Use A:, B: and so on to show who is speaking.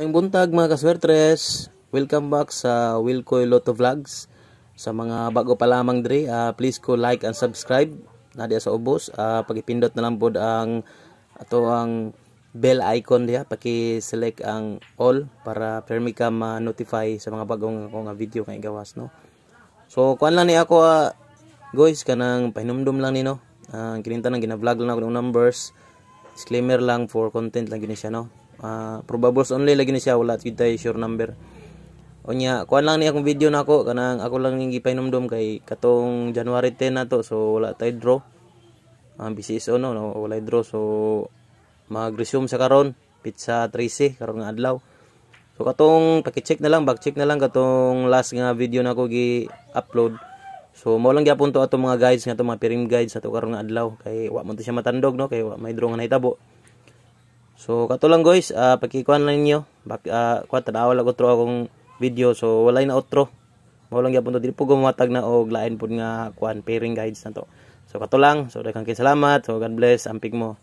A: Ang buntag mga kaswertres, welcome back sa Wilcoy Lotto Vlogs. Sa mga bago pa lamang dre, uh, please ko like and subscribe na sa ubos. Uh, pagipindot na lang pod ang ato ang bell icon diya, paki-select ang all para permi ka ma-notify sa mga bagong ako nga video kay gawas no. So kuan lang ni ako uh, guys kanang pahinumdum lang ni no. Ang uh, kininta nang gina-vlog lang ako ng numbers. Disclaimer lang for content lang gini siya no uh, probables only lagi ni siya wala kita sure number. Unya kuan lang ni akong video nako kanang ako lang ning gipainomdom kay katong January 10 na to so wala tay draw. Ang uh, BCSO no, no wala draw so mag-resume sa karon pizza 13 karon nga adlaw. So katong paki-check na lang back-check na lang katong last nga video nako gi-upload. So mo lang gyapon to ato mga guides nga to mga pirim guides ato karon nga adlaw. Kay wa mo to siya matandog no kay wa may draw nga nahitabo So kato lang guys, uh, pakikuan lang ninyo. Bak uh, kuan tanawa lang outro akong video. So walay na outro. Mo lang gyapon to dili po gumatag na og lain pud nga kuan pairing guides na to. So kato lang. So daghang salamat. So God bless amping mo.